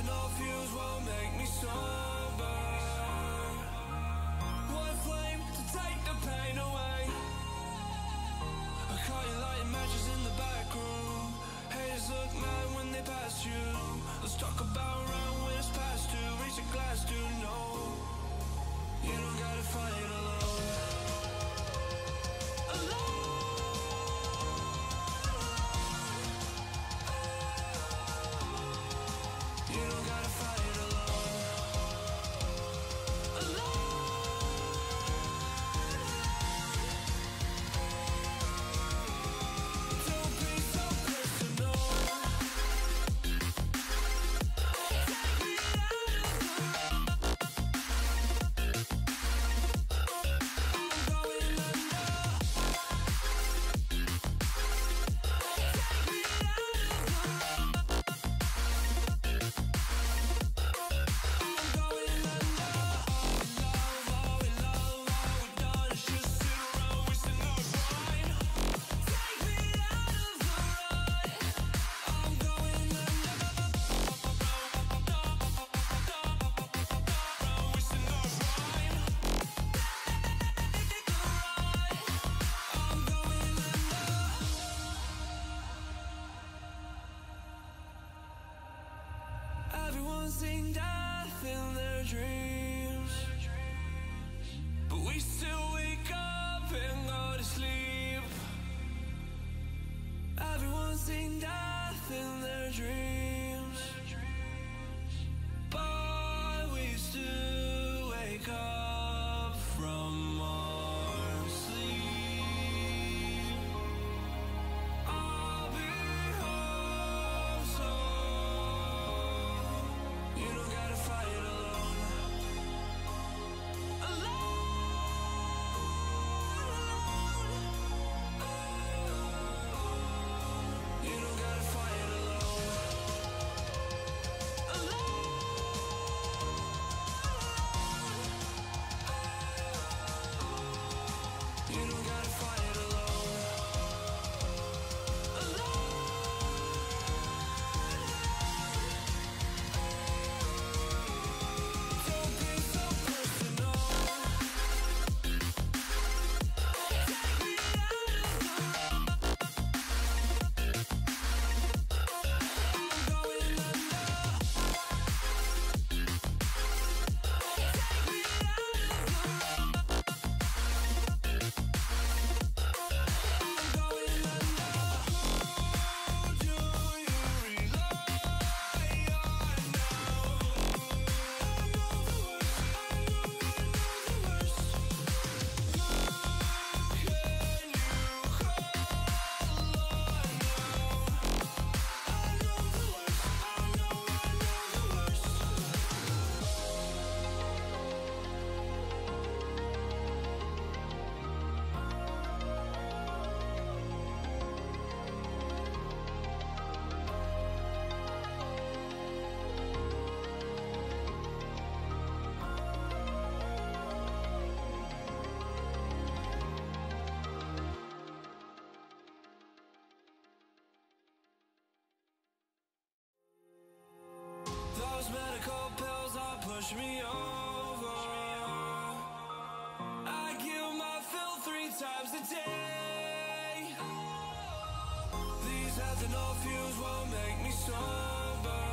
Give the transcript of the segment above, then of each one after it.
Nothing off yous won't make me strong. Medical pills all push me over. I kill my fill three times a day. These ethanol fumes won't make me sober.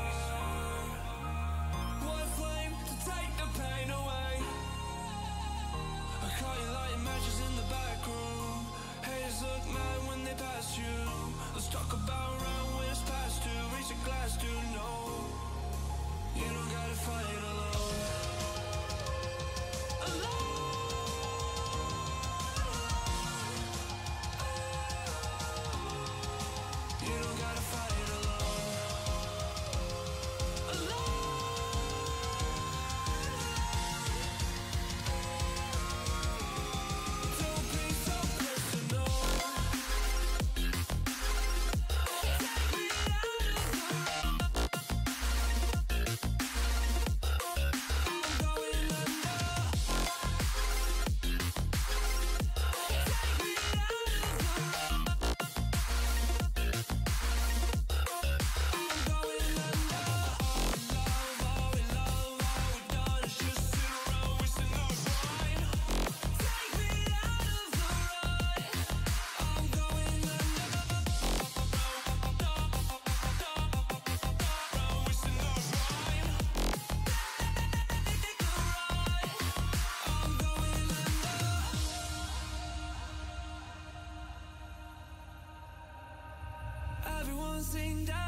Everyone's seen